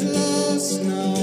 is lost now.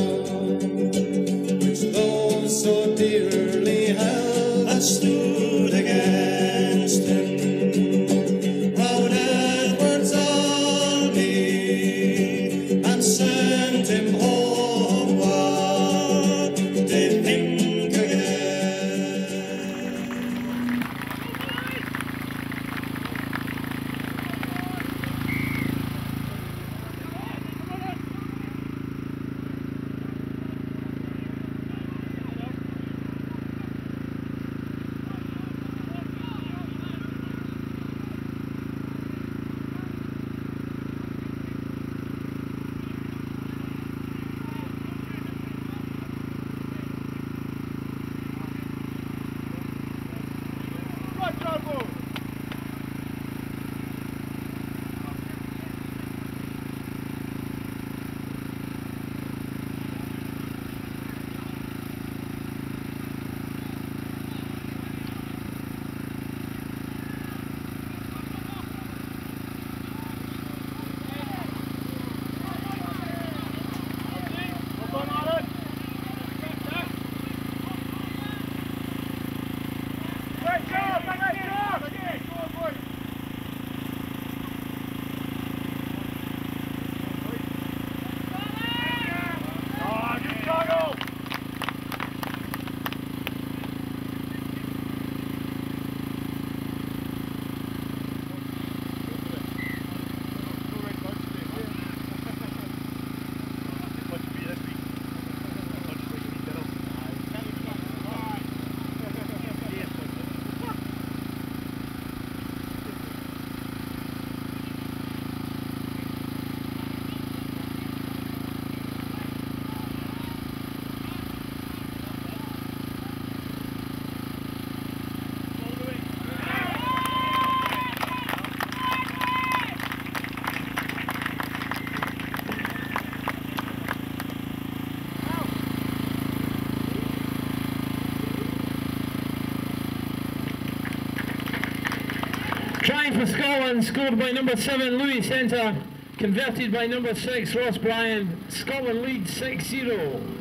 for Scotland, scored by number seven, Louis Centre, converted by number six, Ross Bryan. Scotland lead 6-0.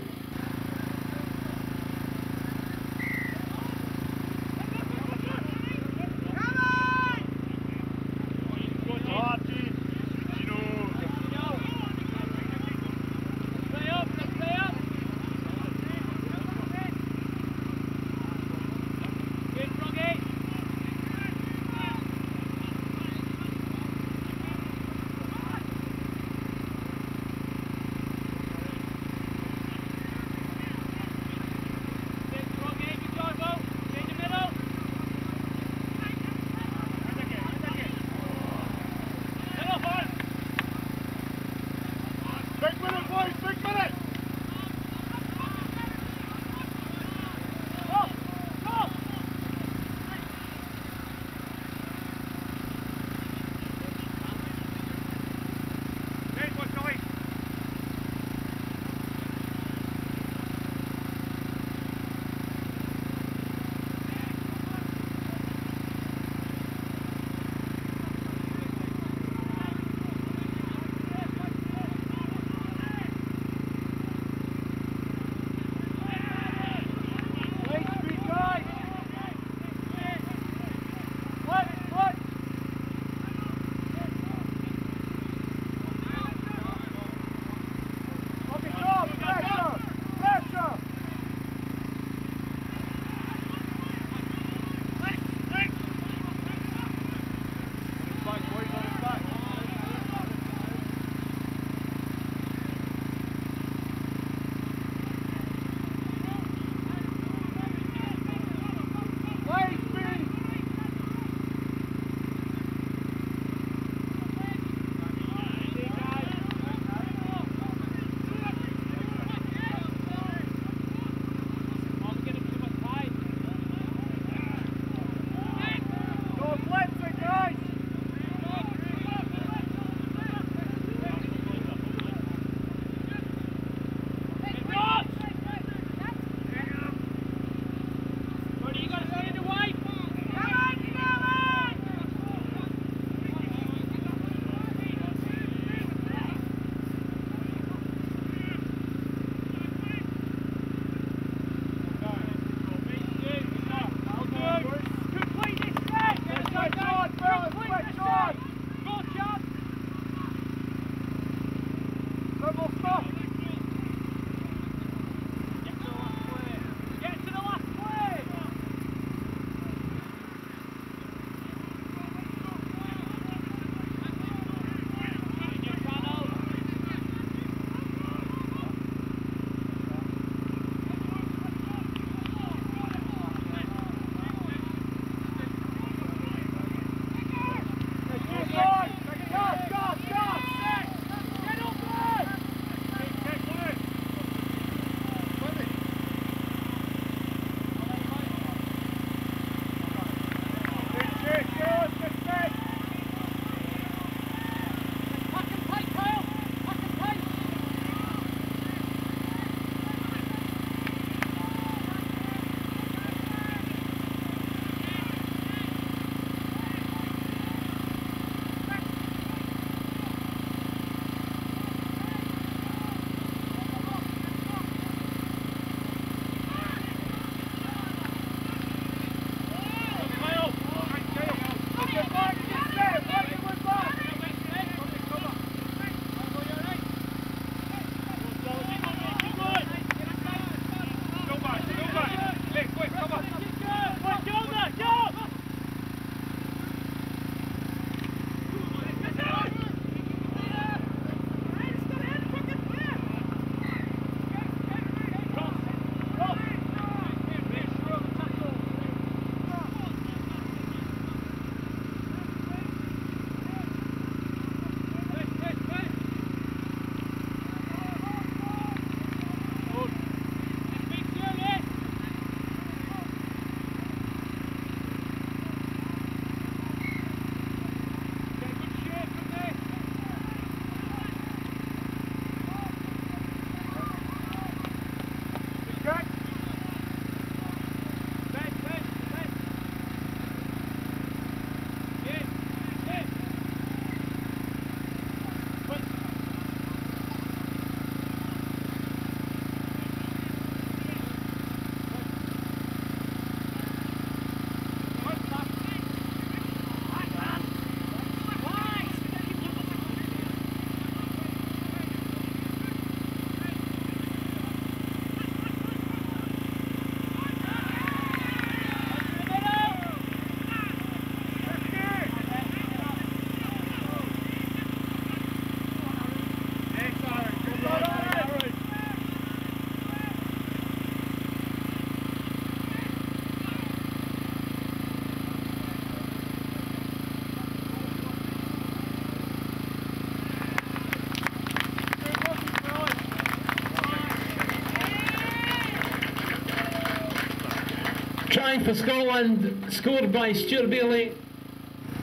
line for Scotland, scored by Stuart Bailey,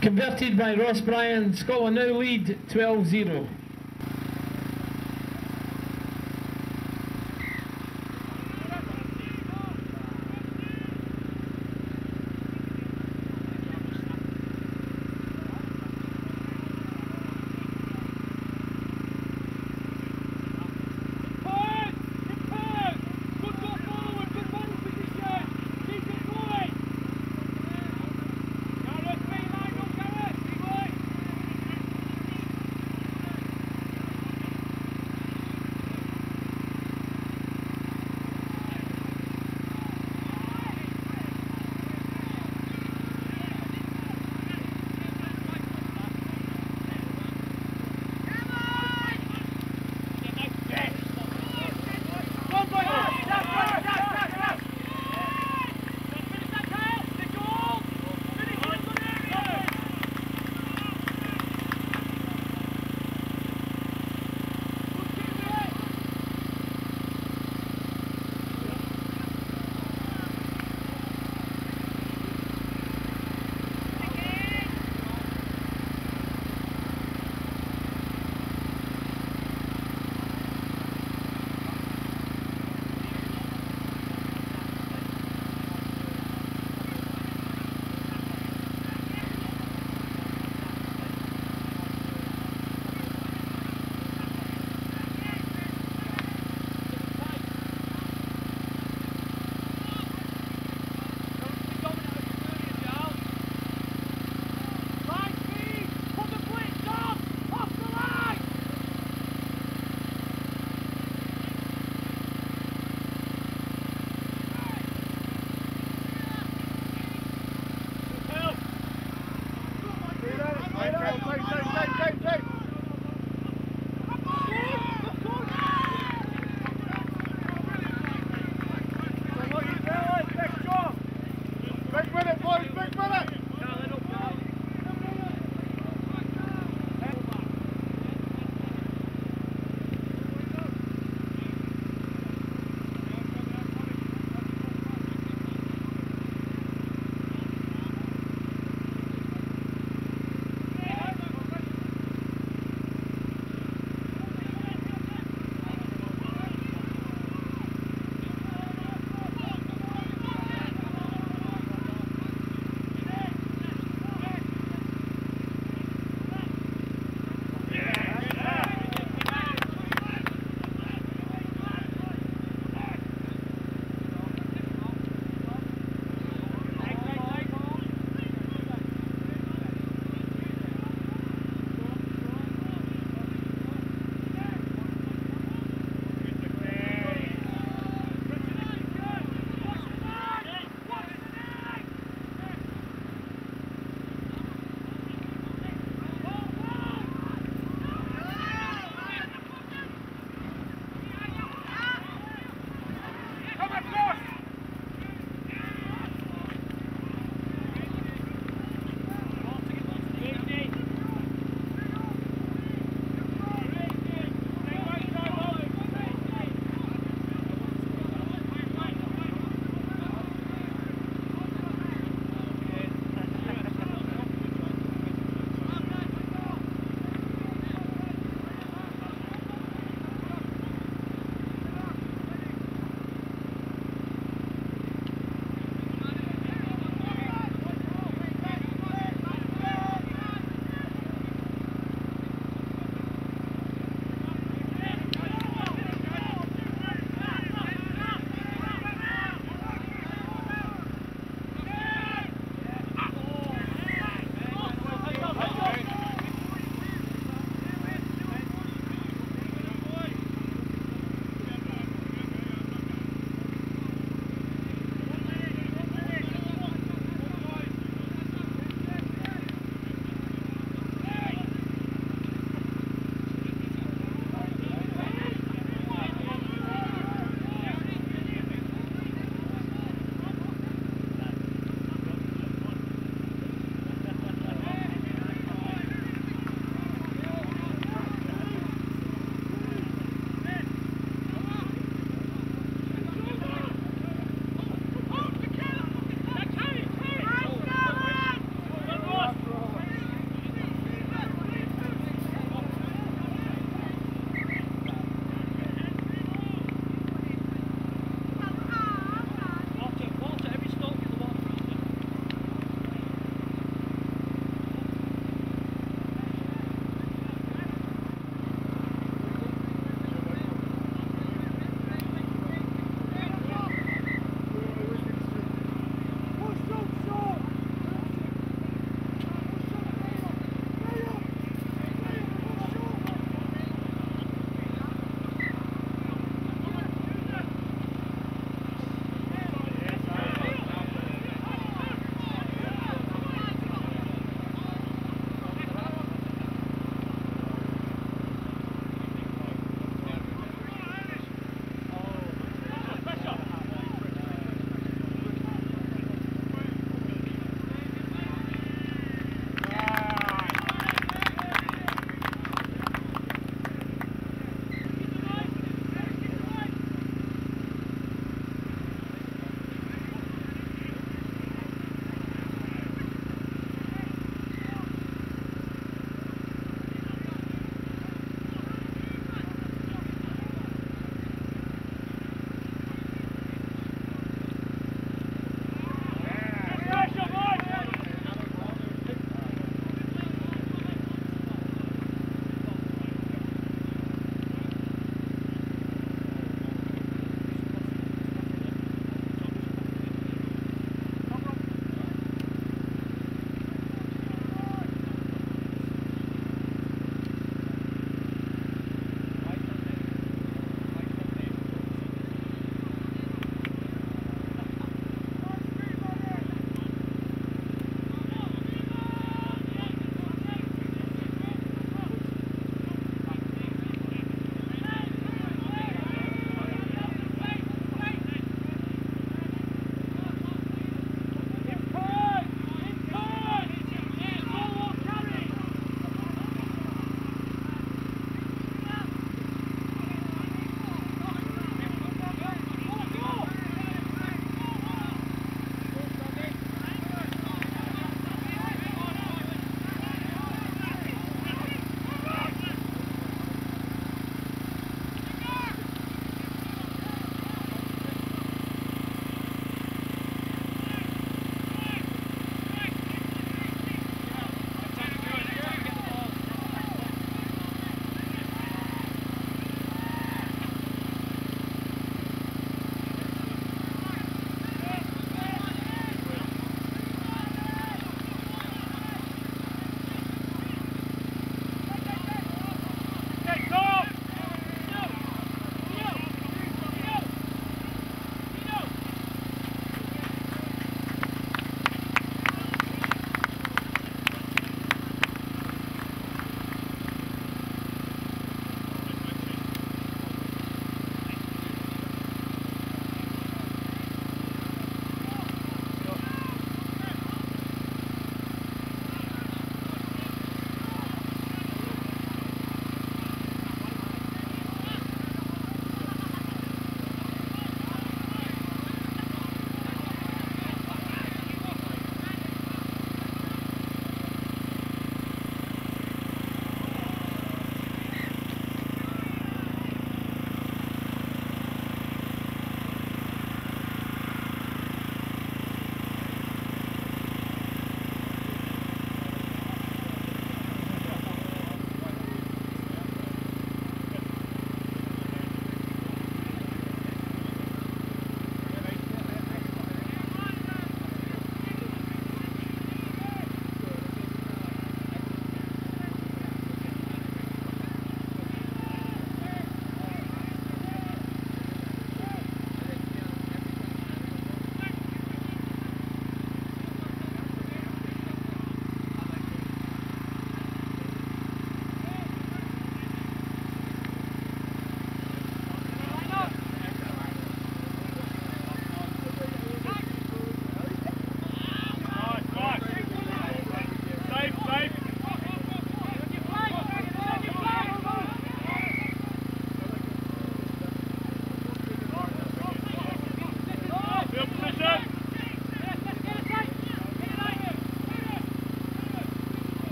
converted by Ross Bryan. Scotland now lead 12-0.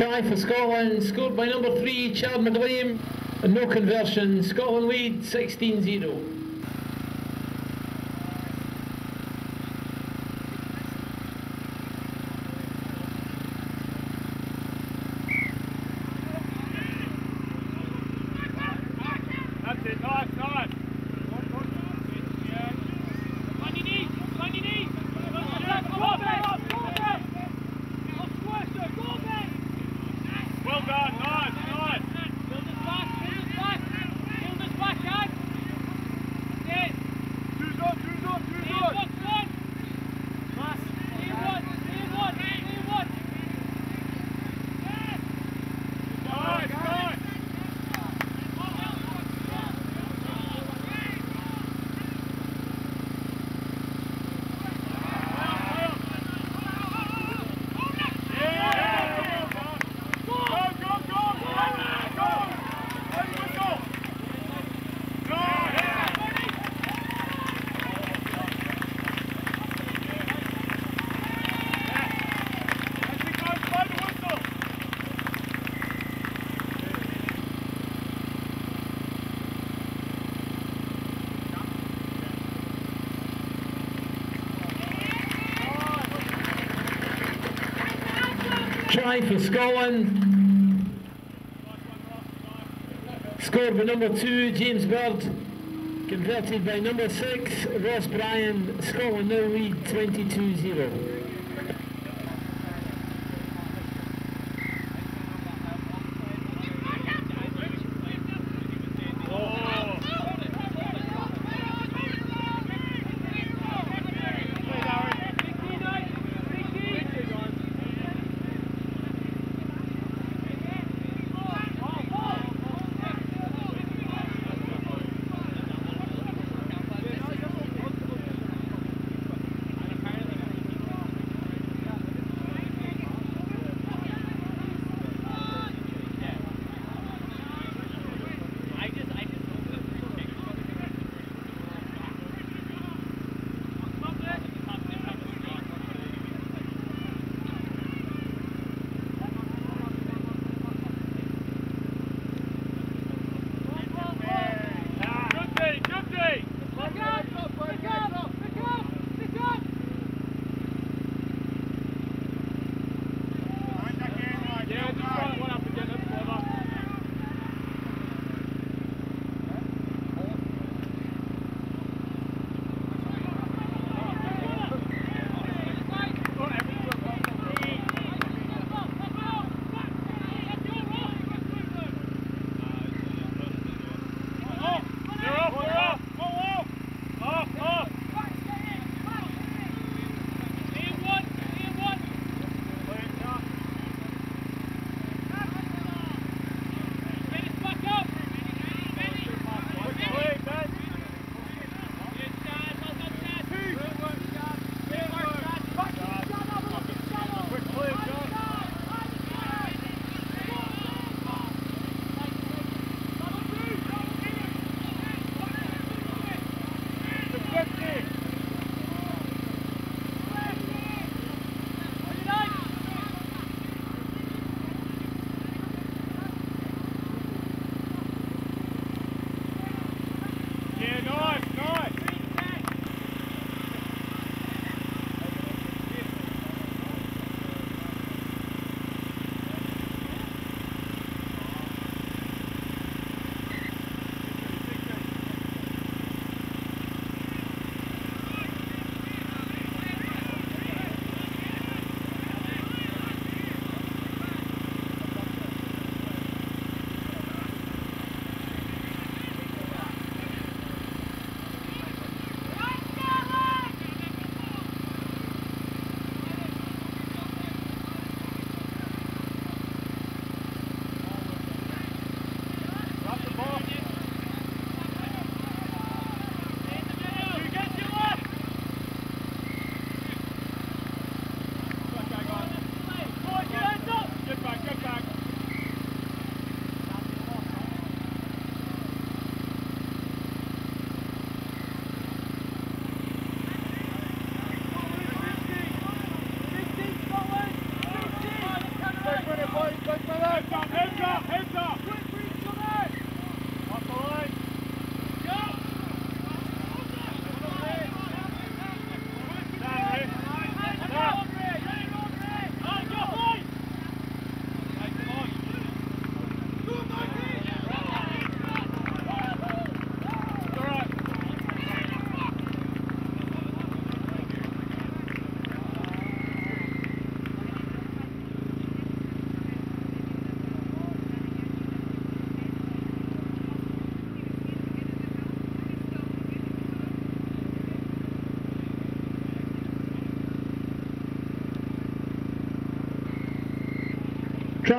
Try for Scotland, scored by number three, Chad McGleam, and no conversion. Scotland lead 16 For Scotland. Scored by number two, James Bird. Converted by number six, Ross Bryan. Scotland now lead 22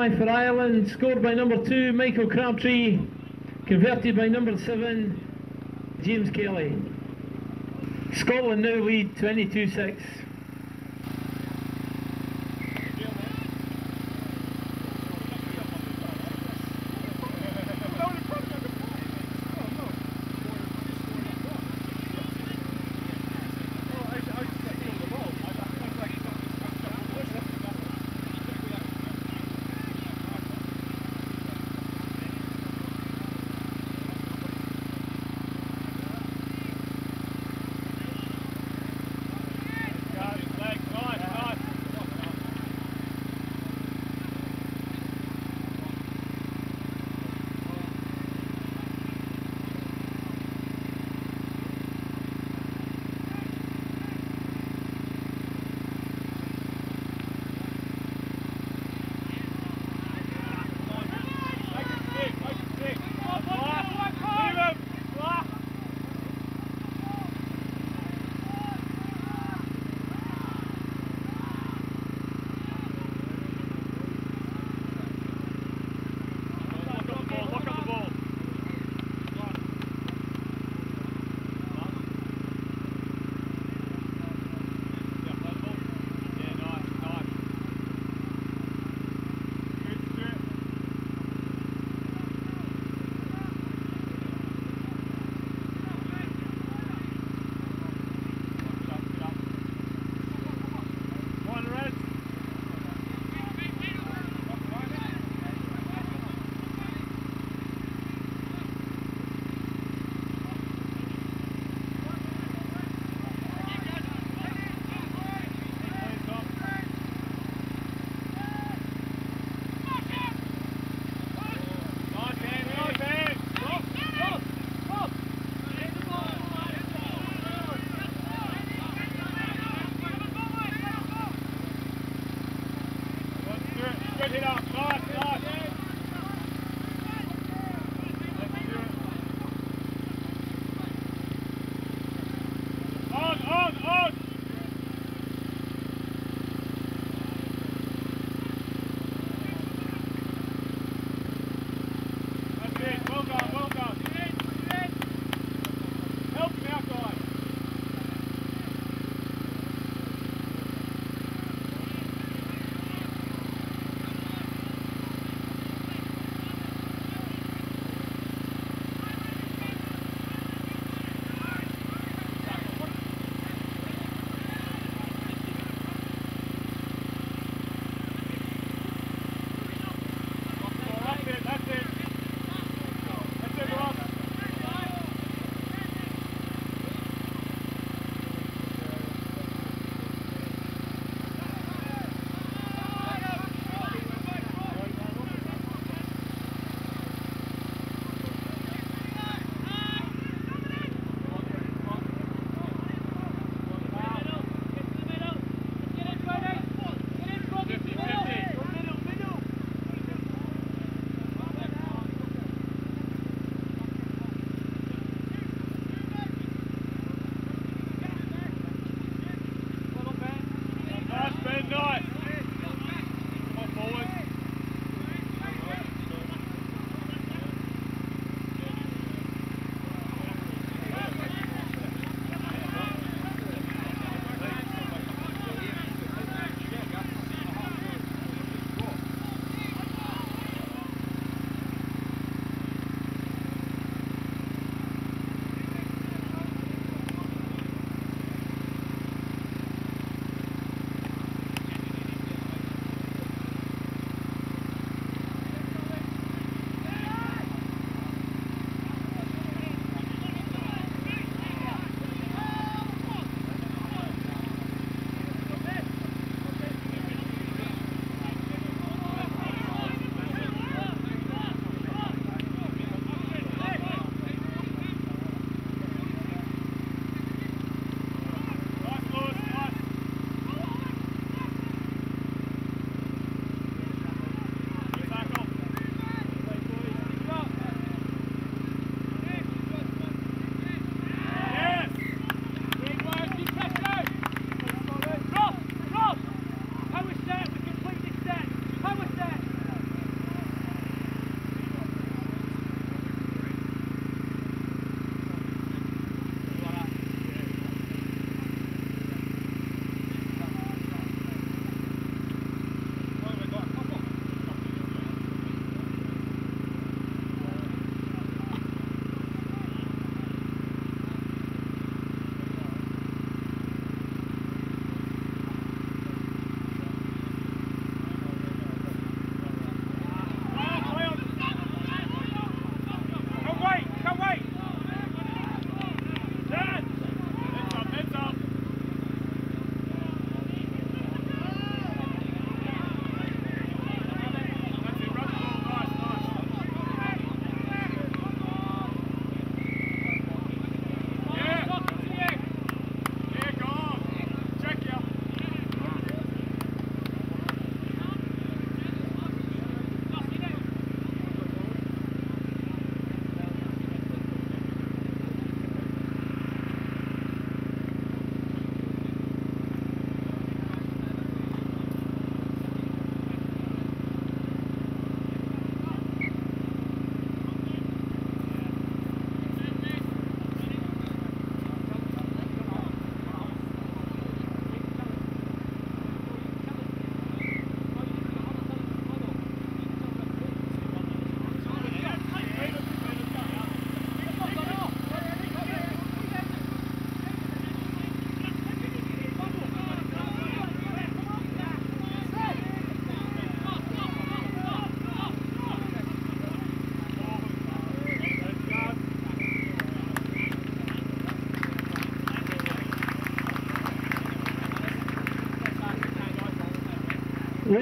Try for Ireland, scored by number two, Michael Crabtree. Converted by number seven, James Kelly. Scotland now lead 22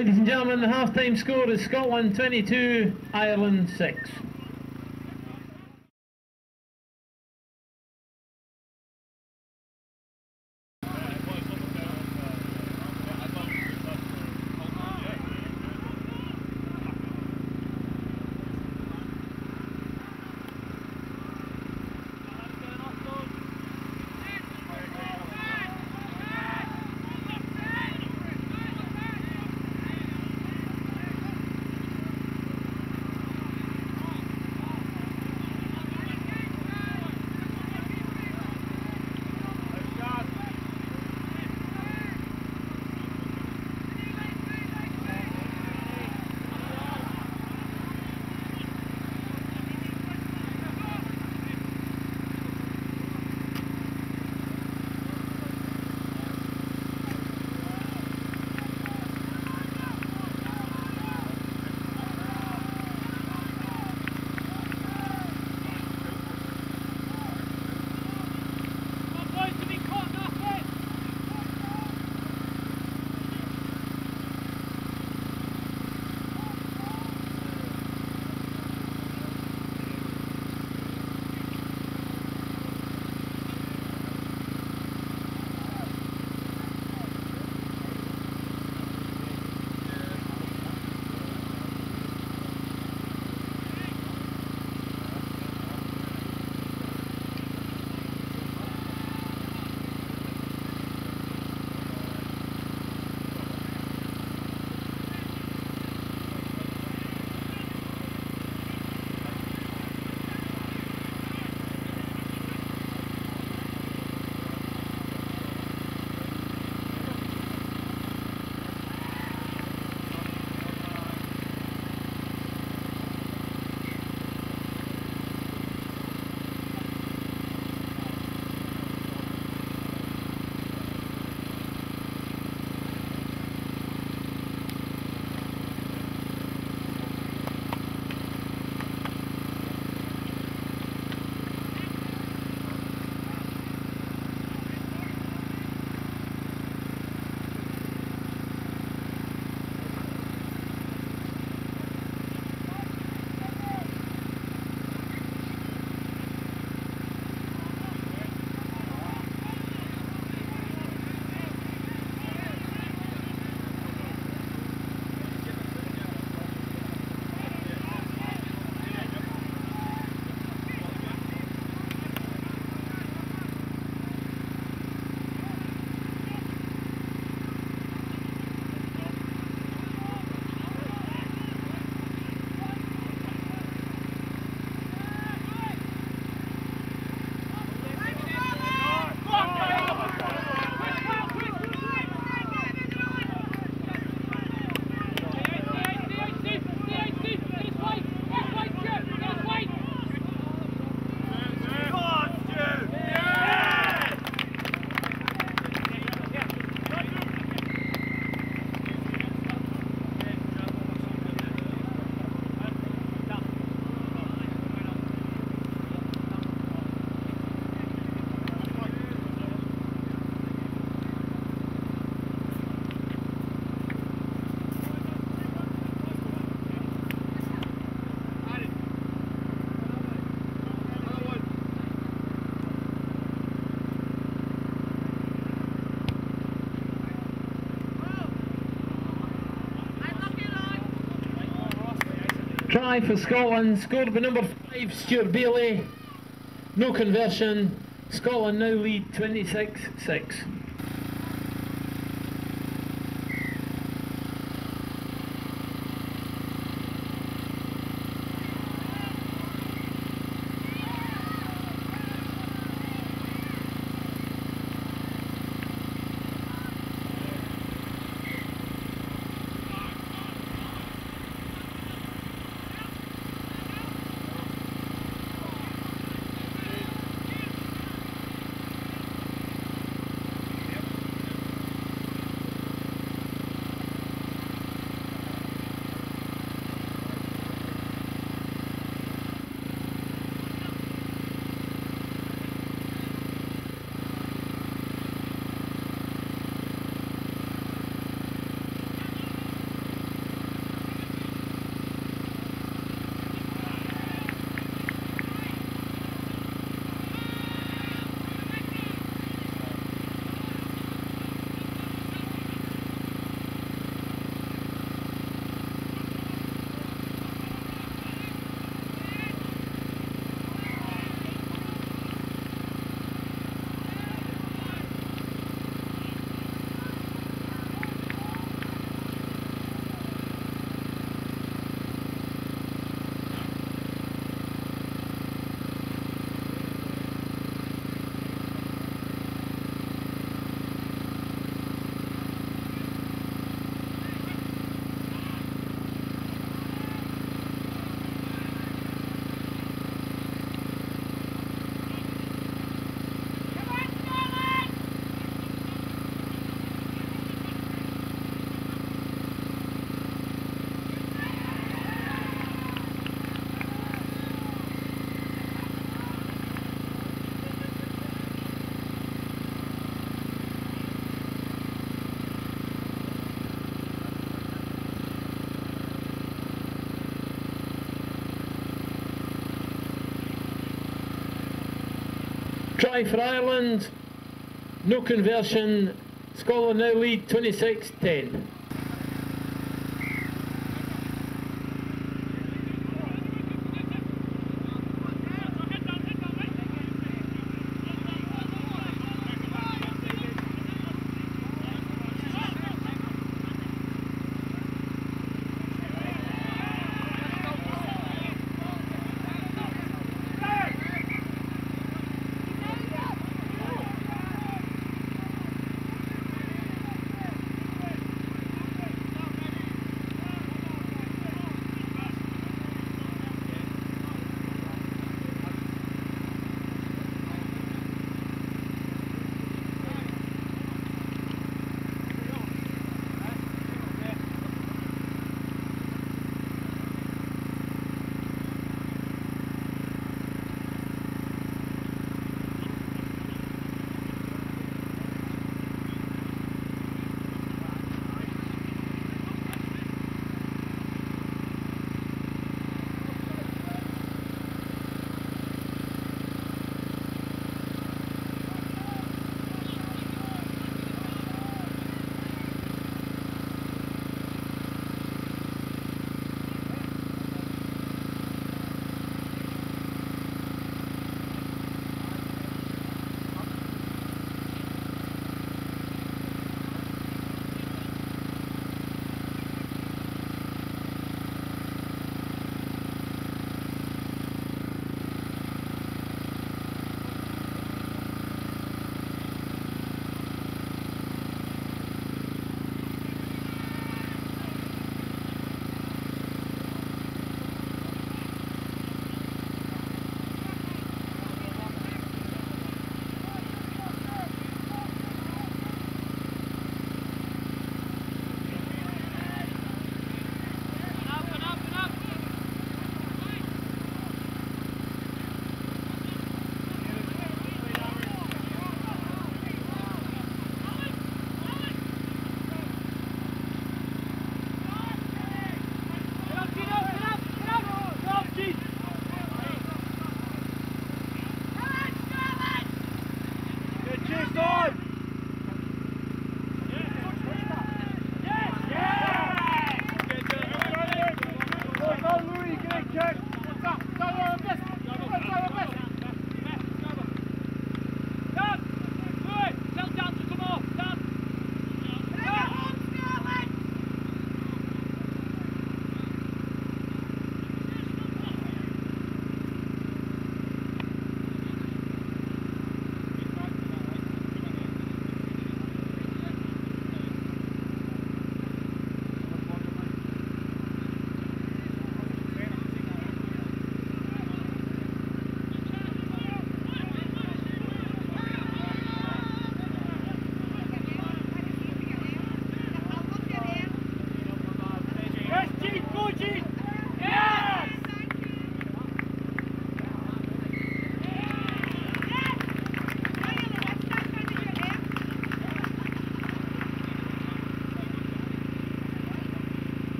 Ladies and gentlemen, the half-time score is Scotland 22, Ireland 6. Try for Scotland, scored by number 5, Stuart Bailey. No conversion. Scotland now lead 26 Try for Ireland. No conversion. Scotland now lead 26-10.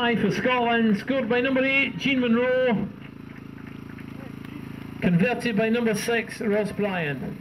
For Scotland, scored by number 8, Jean Monroe. Converted by number 6, Ross Bryan.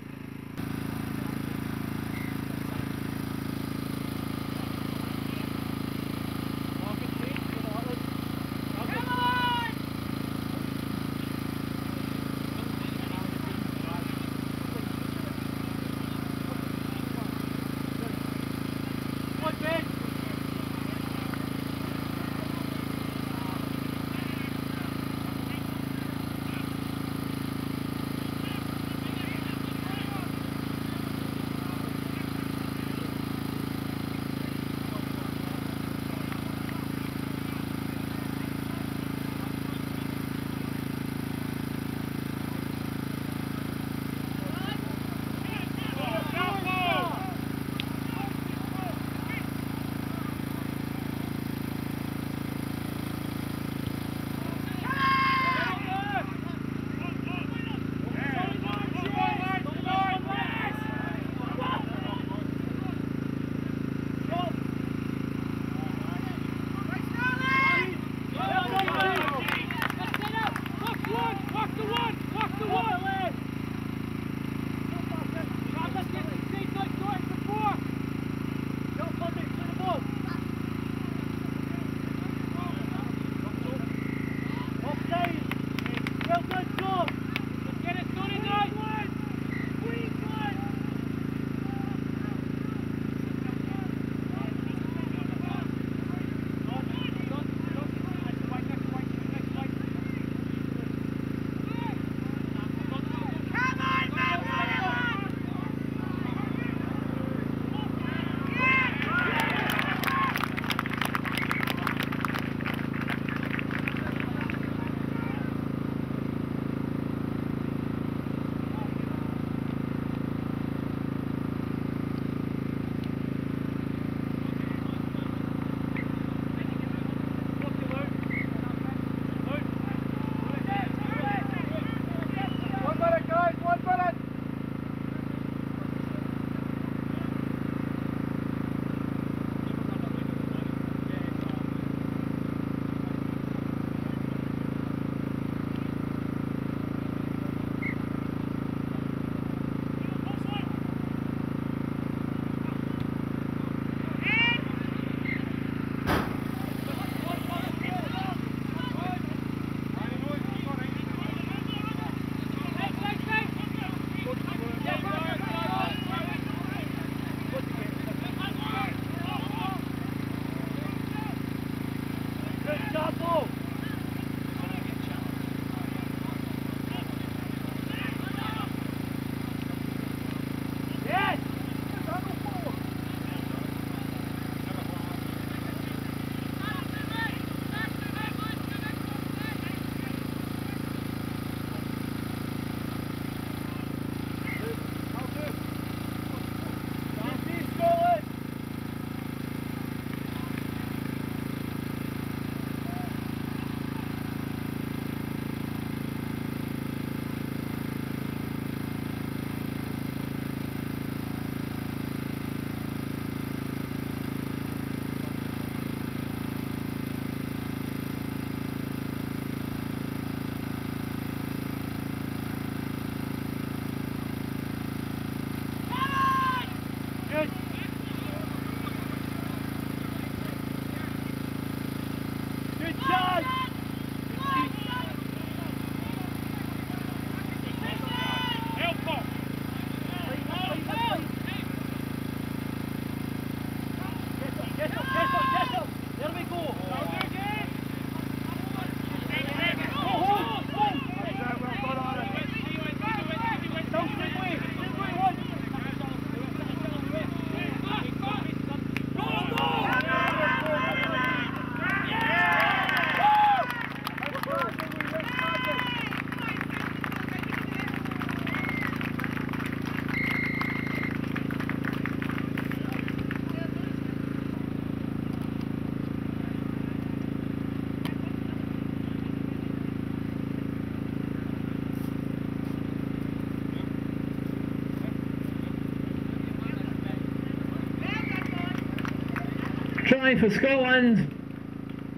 Try for Scotland.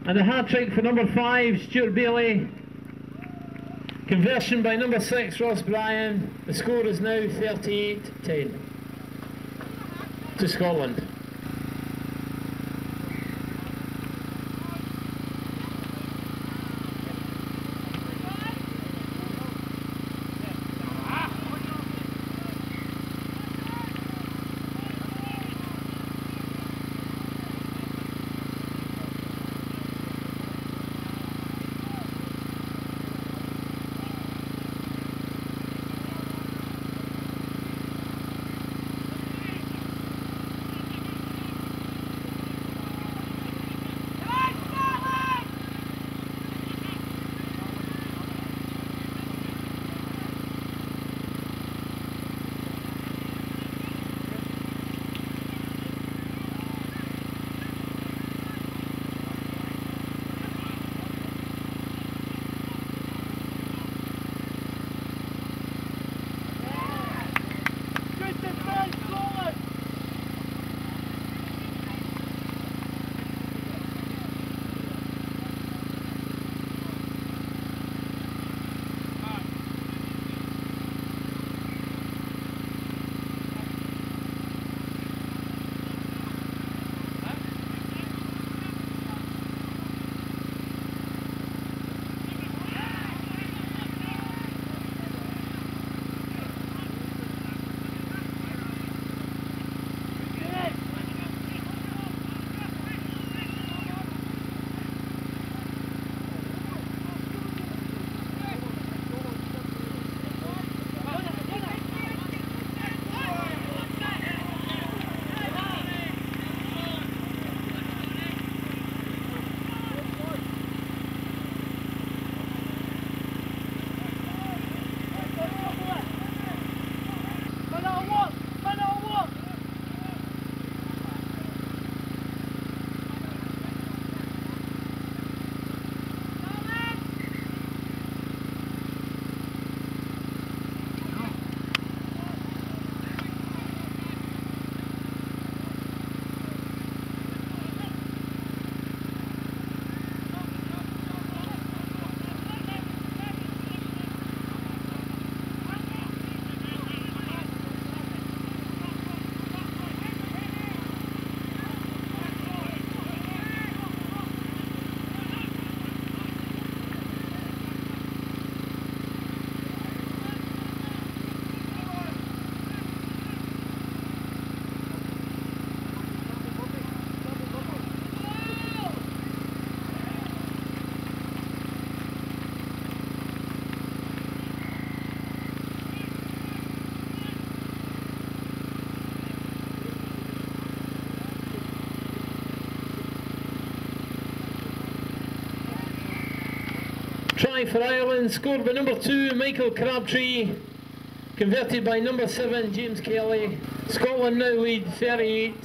And a hat trick for number five, Stuart Bailey. Conversion by number six, Ross Bryan. The score is now 38 10 to Scotland. Try for Ireland, scored by number two, Michael Crabtree. Converted by number seven, James Kelly. Scotland now lead 38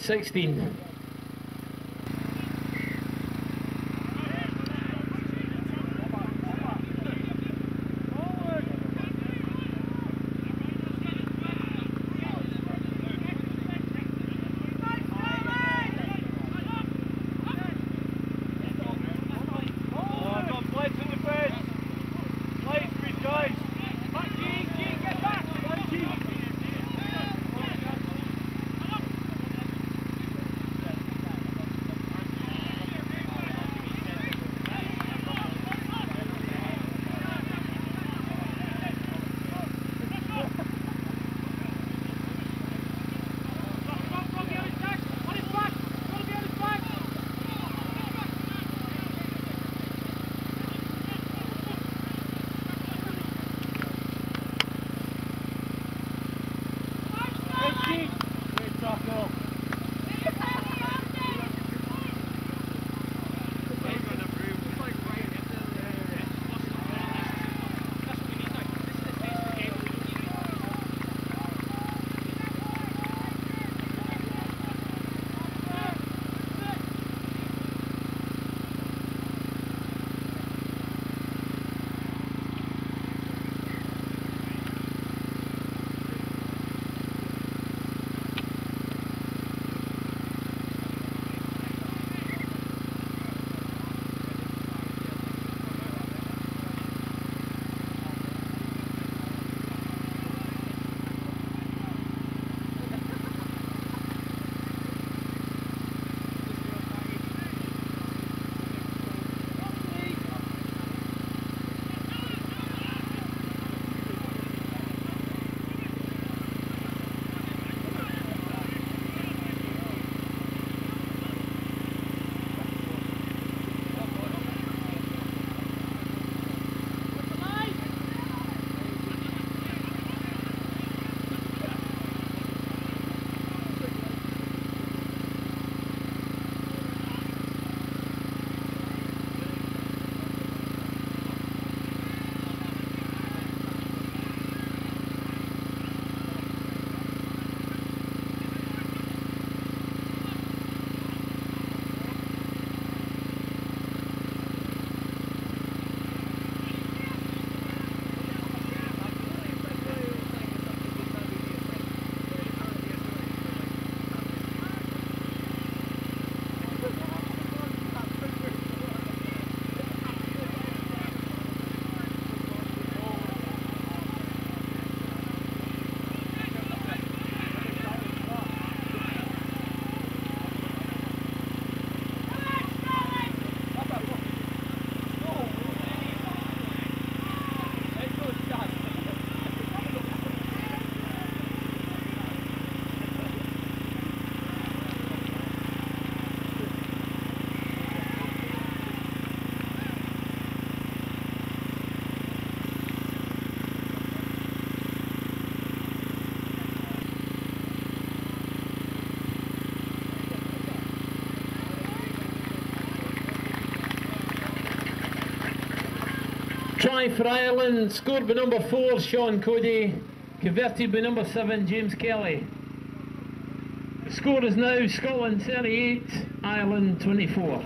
Try for Ireland, scored by number four, Sean Cody. Converted by number seven, James Kelly. The score is now Scotland 38, Ireland 24.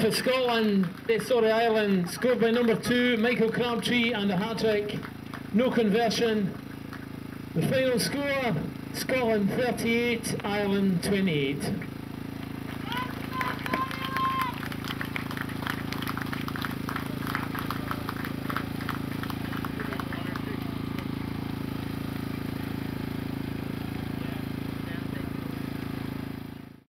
For Scotland, sorry, Ireland, scored by number two, Michael Crabtree, and a hat trick. No conversion. The final score Scotland 38, Ireland 28.